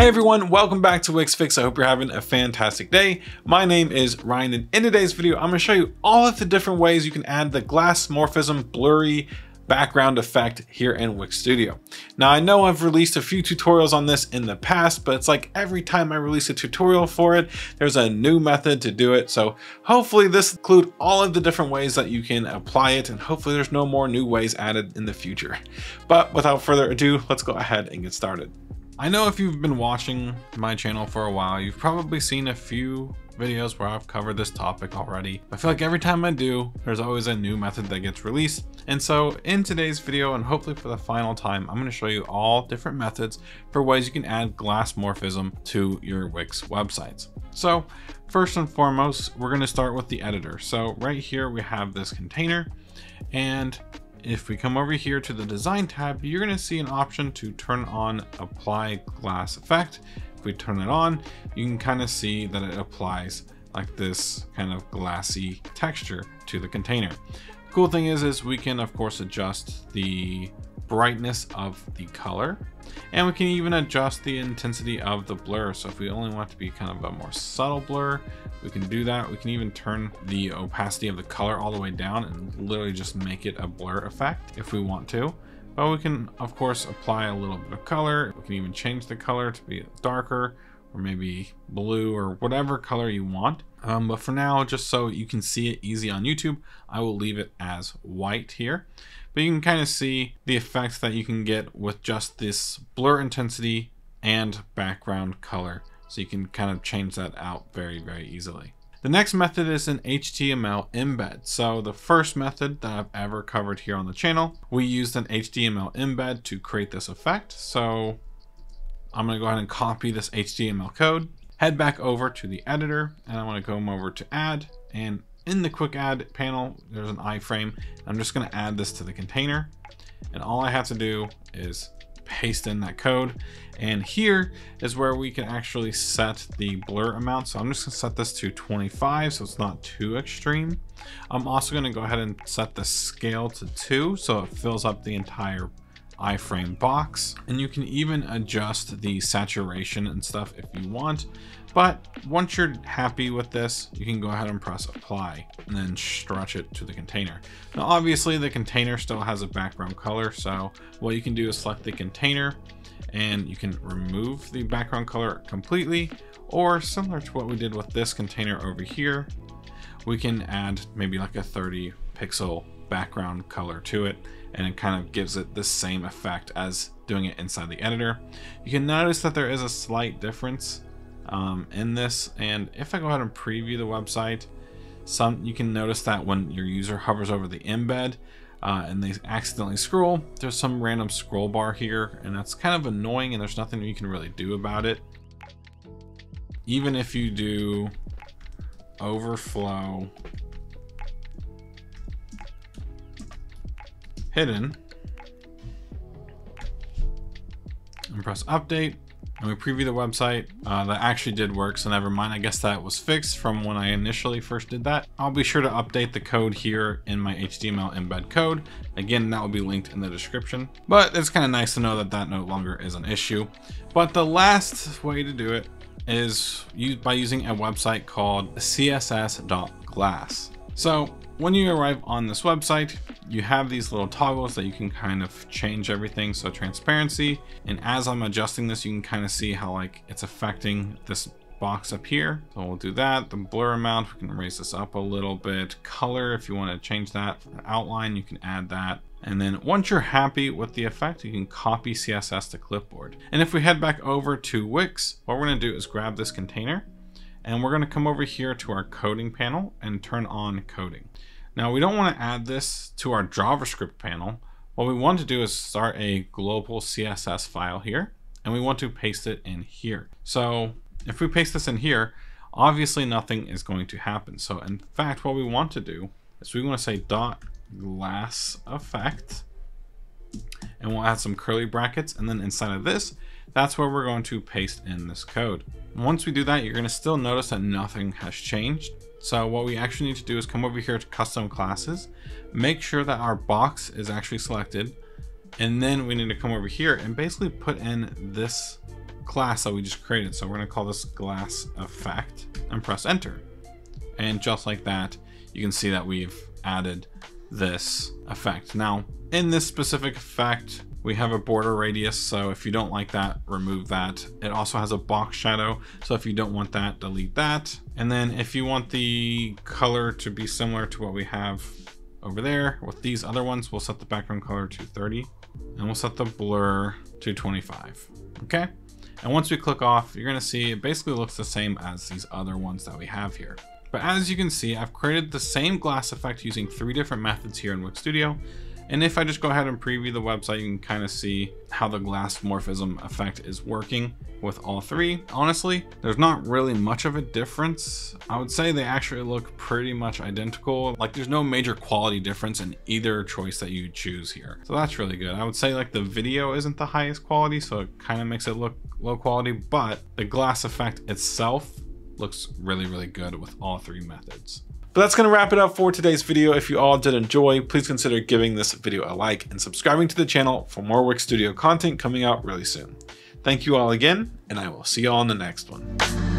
Hey everyone, welcome back to Wix Fix. I hope you're having a fantastic day. My name is Ryan and in today's video, I'm gonna show you all of the different ways you can add the glassmorphism blurry background effect here in Wix Studio. Now I know I've released a few tutorials on this in the past, but it's like every time I release a tutorial for it, there's a new method to do it. So hopefully this include all of the different ways that you can apply it and hopefully there's no more new ways added in the future. But without further ado, let's go ahead and get started. I know if you've been watching my channel for a while, you've probably seen a few videos where I've covered this topic already. I feel like every time I do, there's always a new method that gets released. And so in today's video, and hopefully for the final time, I'm gonna show you all different methods for ways you can add glassmorphism to your Wix websites. So first and foremost, we're gonna start with the editor. So right here, we have this container and if we come over here to the design tab, you're going to see an option to turn on apply glass effect. If we turn it on, you can kind of see that it applies like this kind of glassy texture to the container. Cool thing is, is we can of course adjust the brightness of the color and we can even adjust the intensity of the blur. So if we only want to be kind of a more subtle blur, we can do that. We can even turn the opacity of the color all the way down and literally just make it a blur effect if we want to. But we can of course apply a little bit of color. We can even change the color to be darker or maybe blue or whatever color you want. Um, but for now, just so you can see it easy on YouTube, I will leave it as white here. But you can kind of see the effects that you can get with just this blur intensity and background color. So you can kind of change that out very, very easily. The next method is an HTML embed. So the first method that I've ever covered here on the channel, we used an HTML embed to create this effect. So I'm gonna go ahead and copy this HTML code, head back over to the editor, and I wanna go over to add, and in the quick add panel, there's an iframe. I'm just gonna add this to the container, and all I have to do is paste in that code. And here is where we can actually set the blur amount. So I'm just gonna set this to 25 so it's not too extreme. I'm also gonna go ahead and set the scale to two so it fills up the entire iframe box. And you can even adjust the saturation and stuff if you want. But once you're happy with this, you can go ahead and press apply and then stretch it to the container. Now, obviously the container still has a background color. So what you can do is select the container and you can remove the background color completely or similar to what we did with this container over here, we can add maybe like a 30 pixel background color to it and it kind of gives it the same effect as doing it inside the editor. You can notice that there is a slight difference um, in this and if I go ahead and preview the website some you can notice that when your user hovers over the embed uh, and they accidentally scroll there's some random scroll bar here and that's kind of annoying and there's nothing you can really do about it even if you do overflow. Hidden and press update. And we preview the website uh, that actually did work so never mind. I guess that was fixed from when I initially first did that. I'll be sure to update the code here in my HTML embed code. Again that will be linked in the description but it's kind of nice to know that that no longer is an issue. But the last way to do it is by using a website called css.glass so when you arrive on this website, you have these little toggles that you can kind of change everything. So transparency, and as I'm adjusting this, you can kind of see how like it's affecting this box up here. So we'll do that. The blur amount, we can raise this up a little bit. Color, if you want to change that. Outline, you can add that. And then once you're happy with the effect, you can copy CSS to clipboard. And if we head back over to Wix, what we're going to do is grab this container and we're going to come over here to our coding panel and turn on coding. Now we don't want to add this to our JavaScript panel. What we want to do is start a global CSS file here and we want to paste it in here. So if we paste this in here, obviously nothing is going to happen. So in fact, what we want to do is we want to say dot glass effect and we'll add some curly brackets and then inside of this, that's where we're going to paste in this code. Once we do that, you're going to still notice that nothing has changed. So what we actually need to do is come over here to custom classes, make sure that our box is actually selected, and then we need to come over here and basically put in this class that we just created. So we're gonna call this glass effect and press enter. And just like that, you can see that we've added this effect. Now, in this specific effect, we have a border radius, so if you don't like that, remove that. It also has a box shadow, so if you don't want that, delete that. And then if you want the color to be similar to what we have over there with these other ones, we'll set the background color to 30 and we'll set the blur to 25, okay? And once we click off, you're gonna see it basically looks the same as these other ones that we have here. But as you can see, I've created the same glass effect using three different methods here in Wix Studio. And if I just go ahead and preview the website, you can kind of see how the glassmorphism effect is working with all three. Honestly, there's not really much of a difference. I would say they actually look pretty much identical. Like there's no major quality difference in either choice that you choose here. So that's really good. I would say like the video isn't the highest quality, so it kind of makes it look low quality, but the glass effect itself looks really, really good with all three methods. But that's going to wrap it up for today's video. If you all did enjoy, please consider giving this video a like and subscribing to the channel for more Wix Studio content coming out really soon. Thank you all again, and I will see you all in the next one.